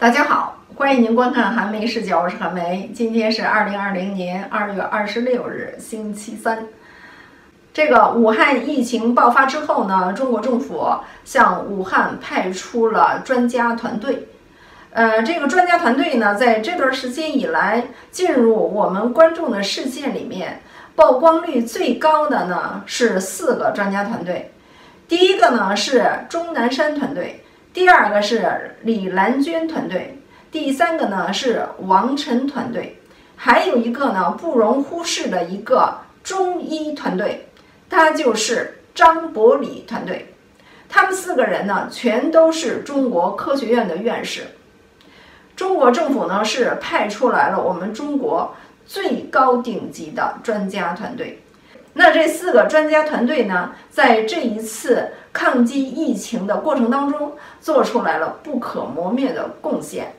大家好，欢迎您观看韩梅视角，我是韩梅。今天是二零二零年二月二十六日，星期三。这个武汉疫情爆发之后呢，中国政府向武汉派出了专家团队。呃，这个专家团队呢，在这段时间以来进入我们观众的视线里面，曝光率最高的呢是四个专家团队。第一个呢是钟南山团队。第二个是李兰娟团队，第三个呢是王晨团队，还有一个呢不容忽视的一个中医团队，他就是张伯礼团队。他们四个人呢全都是中国科学院的院士。中国政府呢是派出来了我们中国最高顶级的专家团队。那这四个专家团队呢，在这一次抗击疫情的过程当中，做出来了不可磨灭的贡献。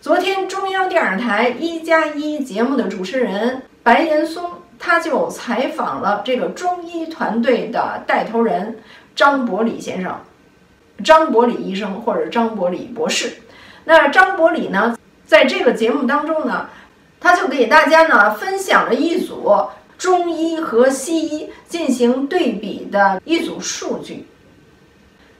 昨天，中央电视台《一加一》节目的主持人白岩松，他就采访了这个中医团队的带头人张伯礼先生，张伯礼医生或者张伯礼博士。那张伯礼呢，在这个节目当中呢，他就给大家呢分享了一组。中医和西医进行对比的一组数据，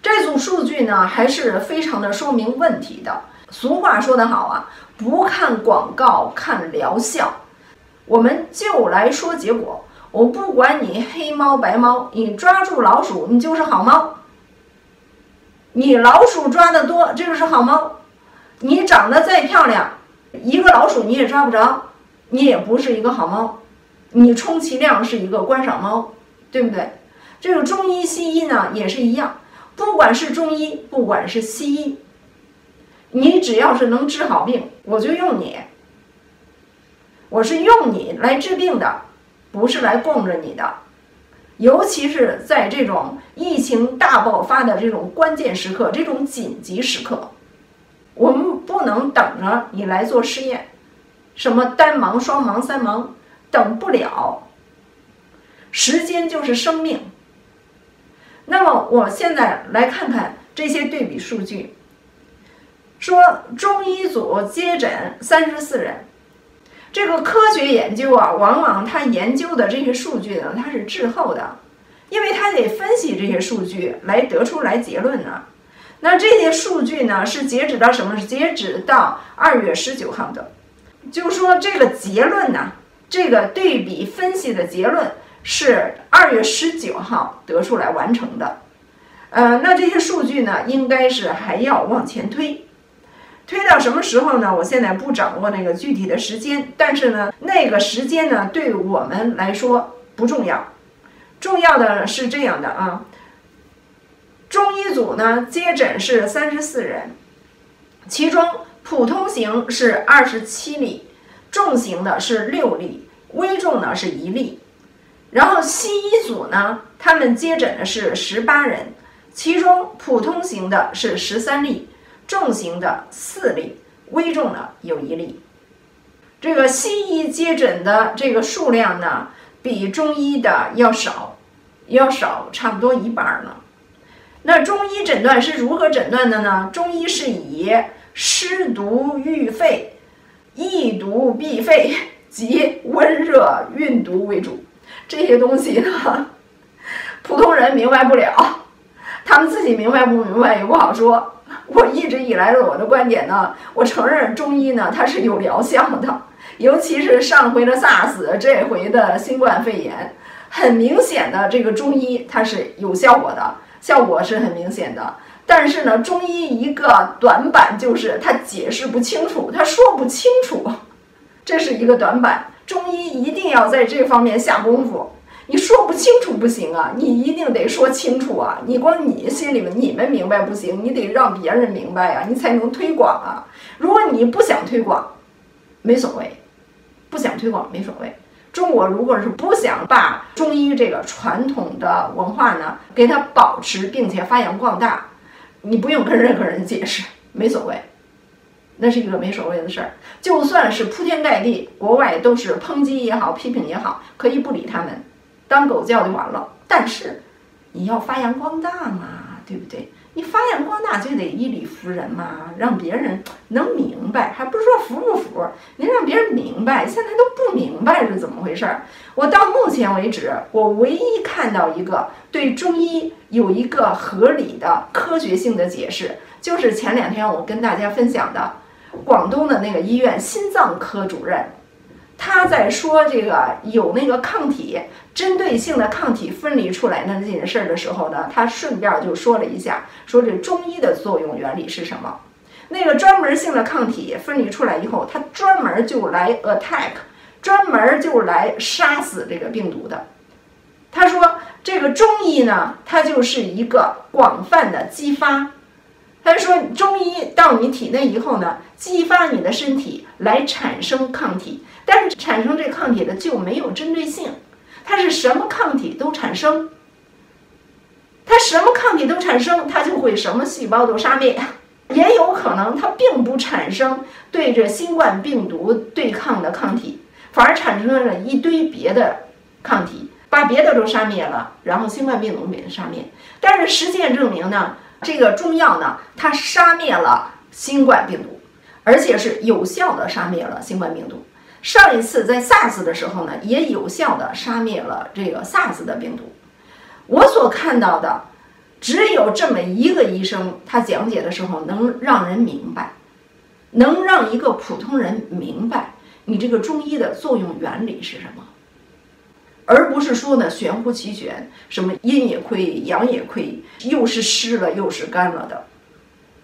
这组数据呢还是非常的说明问题的。俗话说得好啊，不看广告看疗效，我们就来说结果。我不管你黑猫白猫，你抓住老鼠，你就是好猫。你老鼠抓得多，这个是好猫。你长得再漂亮，一个老鼠你也抓不着，你也不是一个好猫。你充其量是一个观赏猫，对不对？这个中医西医呢也是一样，不管是中医，不管是西医，你只要是能治好病，我就用你。我是用你来治病的，不是来供着你的。尤其是在这种疫情大爆发的这种关键时刻，这种紧急时刻，我们不能等着你来做试验，什么单盲、双盲、三盲。等不了，时间就是生命。那么，我现在来看看这些对比数据。说中医组接诊三十四人，这个科学研究啊，往往他研究的这些数据呢，它是滞后的，因为他得分析这些数据来得出来结论呢。那这些数据呢，是截止到什么？是截止到二月十九号的，就说这个结论呢。这个对比分析的结论是二月十九号得出来完成的，呃，那这些数据呢，应该是还要往前推，推到什么时候呢？我现在不掌握那个具体的时间，但是呢，那个时间呢，对我们来说不重要，重要的是这样的啊，中医组呢接诊是三十四人，其中普通型是二十七例。重型的是六例，危重呢是一例，然后西医组呢，他们接诊的是十八人，其中普通型的是十三例，重型的四例，危重的有一例。这个西医接诊的这个数量呢，比中医的要少，要少差不多一半呢。那中医诊断是如何诊断的呢？中医是以湿毒郁肺。易毒避肺及温热运毒为主，这些东西呢，普通人明白不了，他们自己明白不明白也不好说。我一直以来的我的观点呢，我承认中医呢它是有疗效的，尤其是上回的 SARS，这回的新冠肺炎，很明显的这个中医它是有效果的，效果是很明显的。但是呢，中医一个短板就是他解释不清楚，他说不清楚，这是一个短板。中医一定要在这方面下功夫。你说不清楚不行啊，你一定得说清楚啊。你光你心里面你们明白不行，你得让别人明白啊，你才能推广啊。如果你不想推广，没所谓，不想推广没所谓。中国如果是不想把中医这个传统的文化呢，给它保持并且发扬光大。你不用跟任何人解释，没所谓，那是一个没所谓的事儿。就算是铺天盖地，国外都是抨击也好，批评也好，可以不理他们，当狗叫就完了。但是你要发扬光大嘛，对不对？你发扬光大就得以理服人嘛，让别人能明白，还不是说服不服，您让别人明白，现在都不明白是怎么回事儿。我到目前为止，我唯一看到一个对中医有一个合理的科学性的解释，就是前两天我跟大家分享的广东的那个医院心脏科主任。他在说这个有那个抗体针对性的抗体分离出来的那件事儿的时候呢，他顺便就说了一下，说这中医的作用原理是什么？那个专门性的抗体分离出来以后，它专门就来 attack，专门就来杀死这个病毒的。他说这个中医呢，它就是一个广泛的激发。他说中医到你体内以后呢，激发你的身体来产生抗体。但是产生这抗体的就没有针对性，它是什么抗体都产生，它什么抗体都产生，它就会什么细胞都杀灭。也有可能它并不产生对着新冠病毒对抗的抗体，反而产生了一堆别的抗体，把别的都杀灭了，然后新冠病毒被杀灭。但是实践证明呢，这个中药呢，它杀灭了新冠病毒，而且是有效的杀灭了新冠病毒。上一次在 SARS 的时候呢，也有效的杀灭了这个 SARS 的病毒。我所看到的，只有这么一个医生，他讲解的时候能让人明白，能让一个普通人明白你这个中医的作用原理是什么，而不是说呢玄乎其玄，什么阴也亏，阳也亏，又是湿了又是干了的，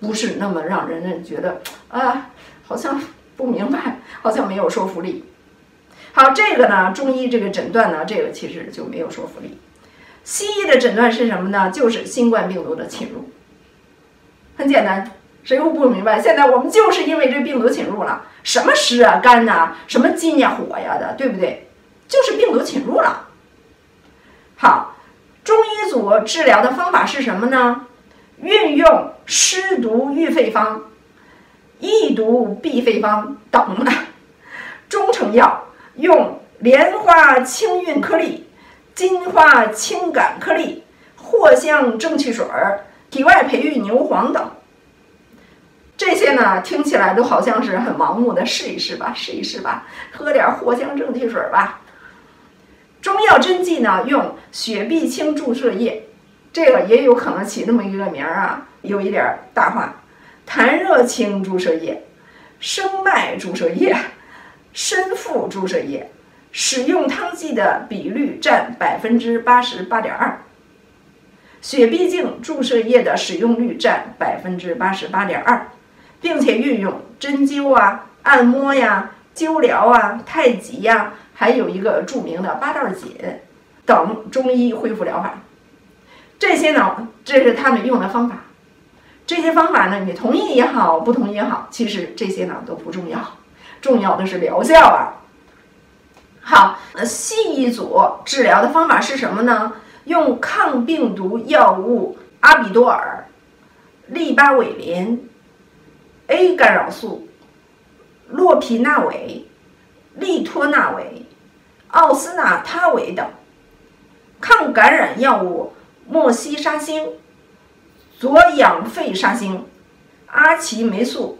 不是那么让人人觉得啊，好像。不明白，好像没有说服力。好，这个呢，中医这个诊断呢，这个其实就没有说服力。西医的诊断是什么呢？就是新冠病毒的侵入，很简单，谁又不明白？现在我们就是因为这病毒侵入了，什么湿啊、干呐，什么金呀、火呀的，对不对？就是病毒侵入了。好，中医组治疗的方法是什么呢？运用湿毒预肺方。易毒避肺方等中成药，用莲花清运颗粒、金花清感颗粒、藿香正气水儿、体外培育牛黄等。这些呢，听起来都好像是很盲目的，试一试吧，试一试吧，喝点藿香正气水吧。中药针剂呢，用雪碧清注射液，这个也有可能起那么一个名儿啊，有一点大话。痰热清注射液、生脉注射液、参附注射液，使用汤剂的比率占百分之八十八点二。血碧净注射液的使用率占百分之八十八点二，并且运用针灸啊、按摩呀、灸疗啊、太极呀，还有一个著名的八段锦等中医恢复疗法。这些呢，这是他们用的方法。这些方法呢，你同意也好，不同意也好，其实这些呢都不重要，重要的是疗效啊。好，那西医组治疗的方法是什么呢？用抗病毒药物阿比多尔、利巴韦林、A 干扰素、洛匹那韦、利托那韦、奥司那他韦等抗感染药物莫西沙星。左氧氟沙星、阿奇霉素、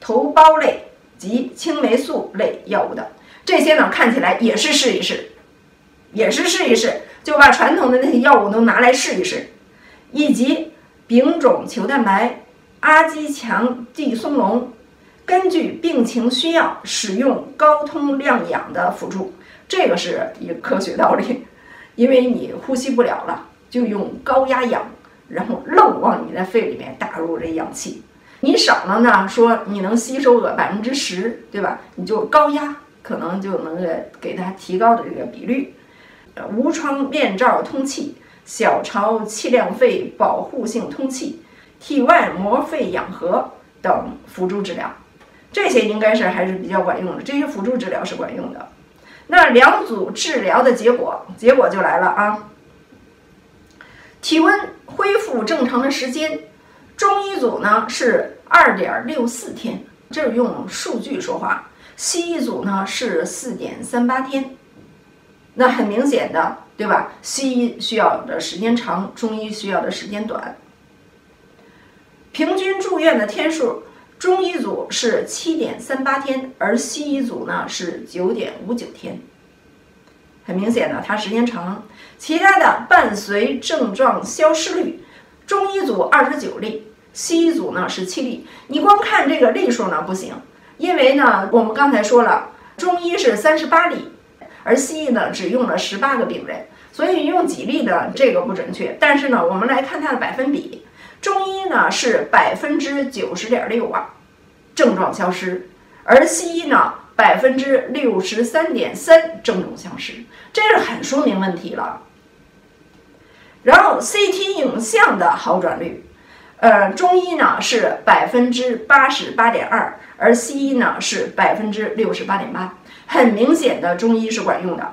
头孢类及青霉素类药物等，这些呢看起来也是试一试，也是试一试，就把传统的那些药物都拿来试一试，以及丙种球蛋白、阿基强地松龙，根据病情需要使用高通量氧的辅助，这个是一个科学道理，因为你呼吸不了了，就用高压氧。然后漏往你的肺里面打入这氧气，你少了呢，说你能吸收个百分之十，对吧？你就高压可能就能给给它提高的这个比率。无创面罩通气、小潮气量肺保护性通气、体外膜肺氧合等辅助治疗，这些应该是还是比较管用的。这些辅助治疗是管用的。那两组治疗的结果，结果就来了啊。体温恢复正常的时间，中医组呢是二点六四天，这是用数据说话；西医组呢是四点三八天。那很明显的，对吧？西医需要的时间长，中医需要的时间短。平均住院的天数，中医组是七点三八天，而西医组呢是九点五九天。很明显呢，它时间长。其他的伴随症状消失率，中医组二十九例，西医组呢是七例。你光看这个例数呢不行，因为呢我们刚才说了，中医是三十八例，而西医呢只用了十八个病人，所以用几例的这个不准确。但是呢，我们来看它的百分比，中医呢是百分之九十点六啊，症状消失，而西医呢百分之六十三点三症状消失，这是很说明问题了。然后 CT 影像的好转率，呃，中医呢是百分之八十八点二，而西医呢是百分之六十八点八，很明显的中医是管用的。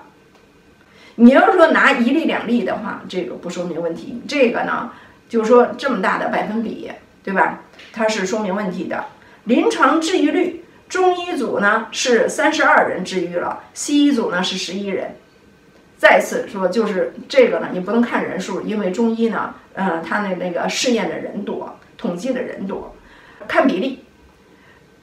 你要说拿一例两例的话，这个不说明问题，这个呢就是说这么大的百分比，对吧？它是说明问题的。临床治愈率，中医组呢是三十二人治愈了，西医组呢是十一人。再次说，就是这个呢，你不能看人数，因为中医呢，嗯，他那那个试验的人多，统计的人多，看比例。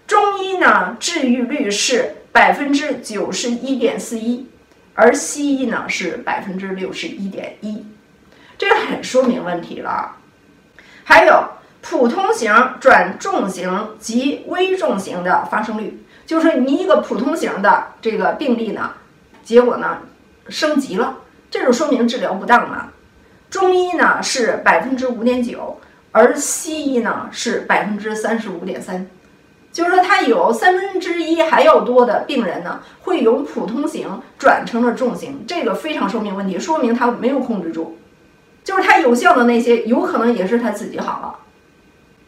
中医呢，治愈率是百分之九十一点四一，而西医呢是百分之六十一点一，这个很说明问题了。还有普通型转重型及危重型的发生率，就是说你一个普通型的这个病例呢，结果呢？升级了，这就说明治疗不当了。中医呢是百分之五点九，而西医呢是百分之三十五点三，就是说他有三分之一还要多的病人呢会由普通型转成了重型，这个非常说明问题，说明他没有控制住，就是他有效的那些有可能也是他自己好了。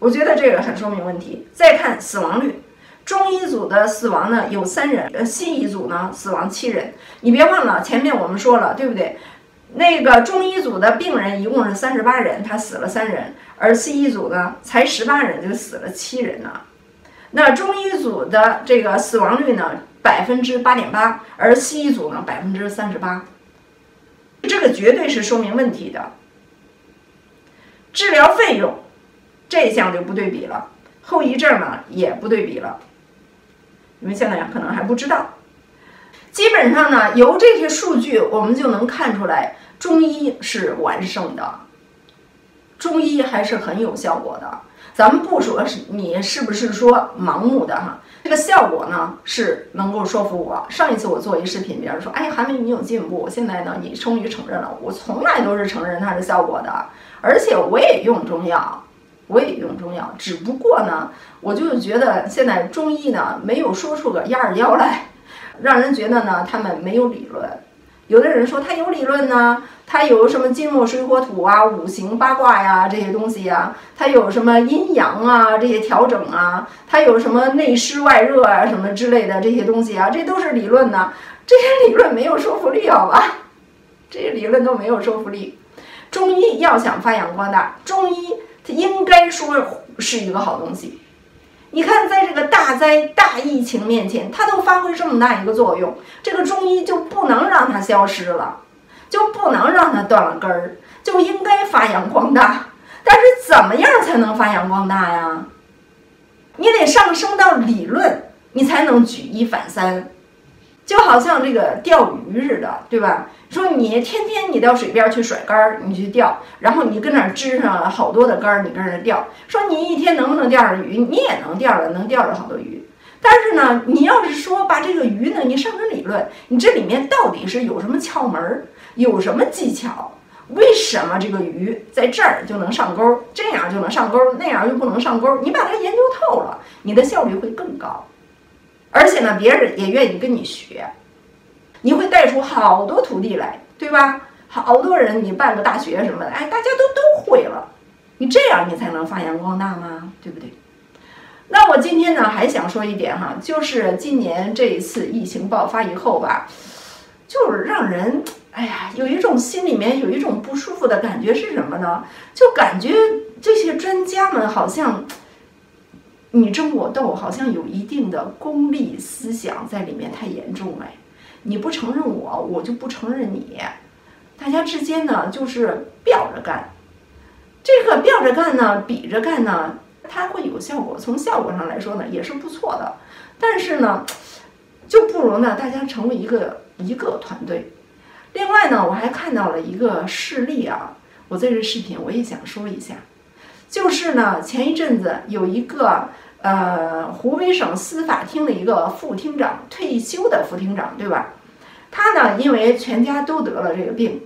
我觉得这个很说明问题。再看死亡率。中医组的死亡呢有三人，呃，西医组呢死亡七人。你别忘了前面我们说了，对不对？那个中医组的病人一共是三十八人，他死了三人，而西医组呢才十八人就死了七人呢。那中医组的这个死亡率呢百分之八点八，而西医组呢百分之三十八，这个绝对是说明问题的。治疗费用这一项就不对比了，后遗症呢也不对比了。你们现在可能还不知道，基本上呢，由这些数据我们就能看出来，中医是完胜的，中医还是很有效果的。咱们不说是你是不是说盲目的哈，这个效果呢是能够说服我。上一次我做一视频，别人说，哎，韩梅你有进步，现在呢你终于承认了。我从来都是承认它是效果的，而且我也用中药。我也用中药，只不过呢，我就觉得现在中医呢没有说出个一二幺来，让人觉得呢他们没有理论。有的人说他有理论呢，他有什么金木水火土啊、五行八卦呀这些东西呀，他有什么阴阳啊这些调整啊，他有什么内湿外热啊什么之类的这些东西啊，这都是理论呢。这些理论没有说服力，好吧？这些理论都没有说服力。中医要想发扬光大，中医。应该说是一个好东西。你看，在这个大灾大疫情面前，它都发挥这么大一个作用，这个中医就不能让它消失了，就不能让它断了根儿，就应该发扬光大。但是，怎么样才能发扬光大呀？你得上升到理论，你才能举一反三。就好像这个钓鱼似的，对吧？说你天天你到水边去甩竿儿，你去钓，然后你跟那儿支上好多的竿儿，你跟那儿钓。说你一天能不能钓着鱼？你也能钓着，能钓着好多鱼。但是呢，你要是说把这个鱼呢，你上升理论，你这里面到底是有什么窍门儿，有什么技巧？为什么这个鱼在这儿就能上钩，这样就能上钩，那样就不能上钩？你把它研究透了，你的效率会更高。而且呢，别人也愿意跟你学，你会带出好多徒弟来，对吧？好多人，你办个大学什么的，哎，大家都都会了，你这样你才能发扬光大吗？对不对？那我今天呢，还想说一点哈，就是今年这一次疫情爆发以后吧，就是让人哎呀，有一种心里面有一种不舒服的感觉是什么呢？就感觉这些专家们好像。你争我斗，好像有一定的功利思想在里面，太严重了。你不承认我，我就不承认你。大家之间呢，就是吊着干。这个吊着干呢，比着干呢，它会有效果，从效果上来说呢也是不错的。但是呢，就不如呢大家成为一个一个团队。另外呢，我还看到了一个事例啊，我在这视频我也想说一下，就是呢前一阵子有一个呃湖北省司法厅的一个副厅长，退休的副厅长，对吧？他呢因为全家都得了这个病。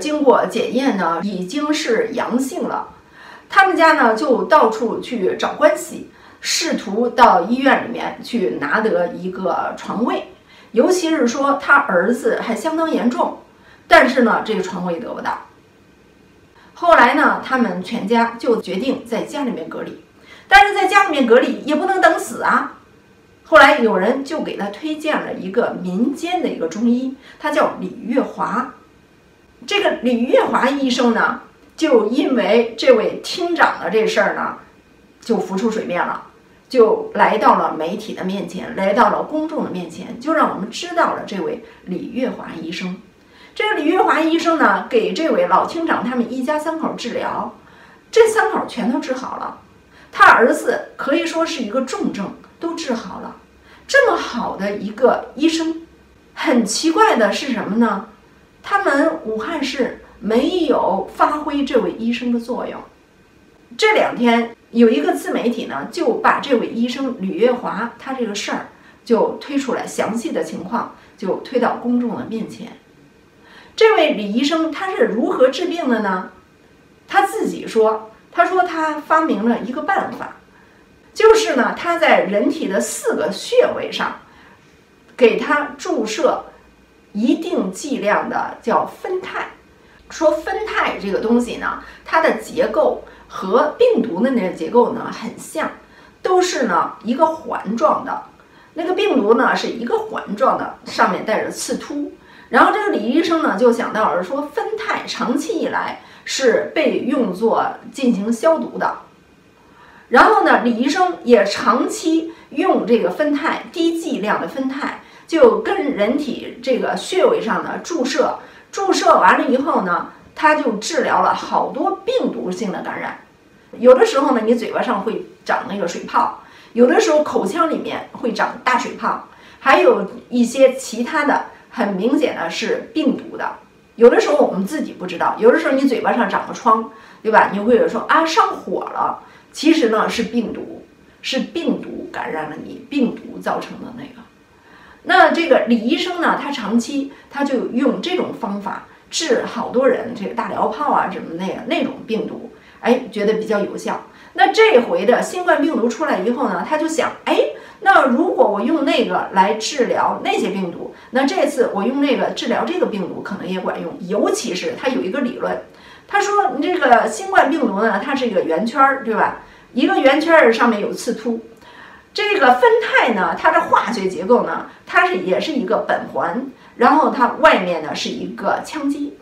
经过检验呢，已经是阳性了。他们家呢就到处去找关系，试图到医院里面去拿得一个床位。尤其是说他儿子还相当严重，但是呢这个床位得不到。后来呢，他们全家就决定在家里面隔离，但是在家里面隔离也不能等死啊。后来有人就给他推荐了一个民间的一个中医，他叫李月华。这个李月华医生呢，就因为这位厅长的这事儿呢，就浮出水面了，就来到了媒体的面前，来到了公众的面前，就让我们知道了这位李月华医生。这个李月华医生呢，给这位老厅长他们一家三口治疗，这三口全都治好了。他儿子可以说是一个重症，都治好了。这么好的一个医生，很奇怪的是什么呢？他们武汉市没有发挥这位医生的作用。这两天有一个自媒体呢，就把这位医生吕月华他这个事儿就推出来，详细的情况就推到公众的面前。这位李医生他是如何治病的呢？他自己说，他说他发明了一个办法，就是呢他在人体的四个穴位上给他注射。一定剂量的叫酚酞，说酚酞这个东西呢，它的结构和病毒的那个结构呢很像，都是呢一个环状的，那个病毒呢是一个环状的，上面带着刺突。然后这个李医生呢就想到了说，酚酞长期以来是被用作进行消毒的，然后呢李医生也长期用这个酚酞低剂量的酚酞。就跟人体这个穴位上的注射，注射完了以后呢，它就治疗了好多病毒性的感染。有的时候呢，你嘴巴上会长那个水泡；有的时候口腔里面会长大水泡；还有一些其他的很明显的是病毒的。有的时候我们自己不知道，有的时候你嘴巴上长个疮，对吧？你会有说啊上火了，其实呢是病毒，是病毒感染了你，病毒造成的那个。那这个李医生呢，他长期他就用这种方法治好多人，这个大疗泡啊什么那个那种病毒，哎，觉得比较有效。那这回的新冠病毒出来以后呢，他就想，哎，那如果我用那个来治疗那些病毒，那这次我用那个治疗这个病毒可能也管用。尤其是他有一个理论，他说你这个新冠病毒呢，它是一个圆圈儿，对吧？一个圆圈儿上面有刺突。这个酚酞呢，它的化学结构呢，它是也是一个苯环，然后它外面呢是一个羟基，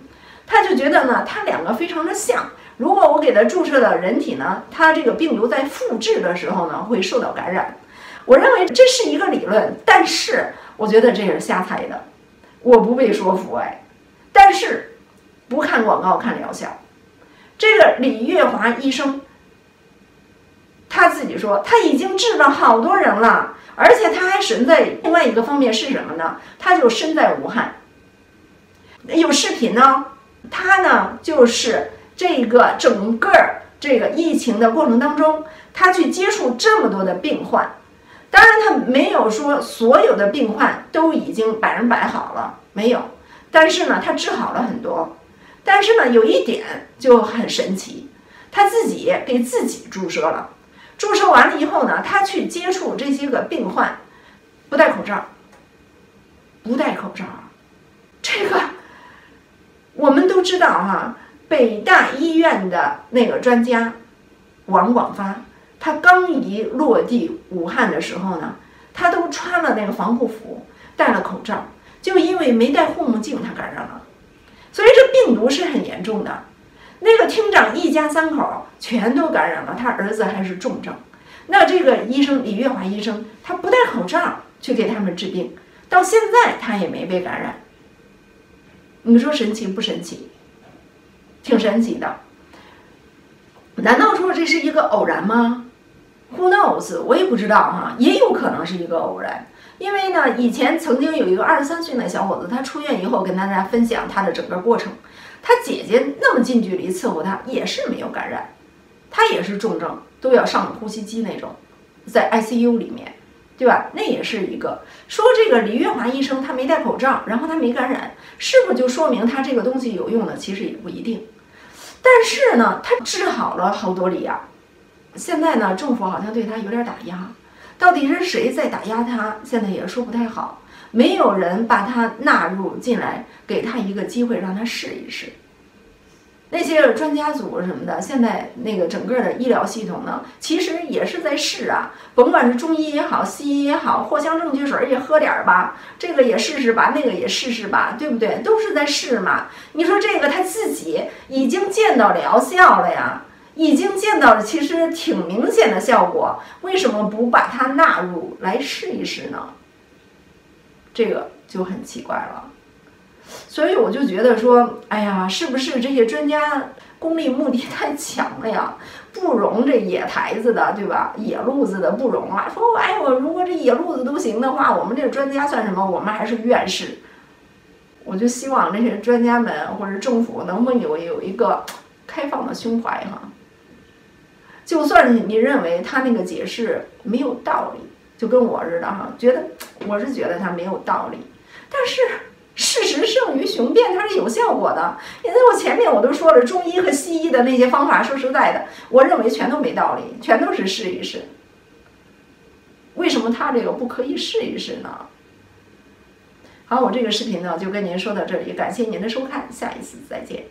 他就觉得呢，它两个非常的像。如果我给它注射到人体呢，它这个病毒在复制的时候呢，会受到感染。我认为这是一个理论，但是我觉得这是瞎猜的，我不被说服哎。但是不看广告看疗效，这个李月华医生。他自己说，他已经治了好多人了，而且他还身在另外一个方面是什么呢？他就身在武汉，有视频呢。他呢，就是这个整个这个疫情的过程当中，他去接触这么多的病患。当然，他没有说所有的病患都已经百分百好了，没有。但是呢，他治好了很多。但是呢，有一点就很神奇，他自己给自己注射了。注射完了以后呢，他去接触这些个病患，不戴口罩，不戴口罩，这个我们都知道哈。北大医院的那个专家王广发，他刚一落地武汉的时候呢，他都穿了那个防护服，戴了口罩，就因为没戴护目镜，他感染了。所以这病毒是很严重的。那个厅长一家三口全都感染了，他儿子还是重症。那这个医生李月华医生，他不戴口罩去给他们治病，到现在他也没被感染。你说神奇不神奇？挺神奇的。难道说这是一个偶然吗？Who knows？我也不知道哈，也有可能是一个偶然。因为呢，以前曾经有一个二十三岁的小伙子，他出院以后跟大家分享他的整个过程。他姐姐那么近距离伺候他，也是没有感染，他也是重症，都要上呼吸机那种，在 ICU 里面，对吧？那也是一个说这个李月华医生他没戴口罩，然后他没感染，是不是就说明他这个东西有用呢？其实也不一定。但是呢，他治好了好多例啊。现在呢，政府好像对他有点打压，到底是谁在打压他？现在也说不太好。没有人把他纳入进来，给他一个机会让他试一试。那些专家组什么的，现在那个整个的医疗系统呢，其实也是在试啊。甭管是中医也好，西医也好，藿香正气水也喝点儿吧，这个也试试吧，那个也试试吧，对不对？都是在试嘛。你说这个他自己已经见到疗效了呀。已经见到了，其实挺明显的效果，为什么不把它纳入来试一试呢？这个就很奇怪了。所以我就觉得说，哎呀，是不是这些专家功利目的太强了呀？不容这野台子的，对吧？野路子的不容啊。说，哎我如果这野路子都行的话，我们这个专家算什么？我们还是院士。我就希望这些专家们或者政府能不能有有一个开放的胸怀哈。就算你认为他那个解释没有道理，就跟我似的哈，觉得我是觉得他没有道理，但是 事实胜于雄辩，它是有效果的。因为我前面我都说了，中医和西医的那些方法，说实在的，我认为全都没道理，全都是试一试。为什么他这个不可以试一试呢？好，我这个视频呢就跟您说到这里，感谢您的收看，下一次再见。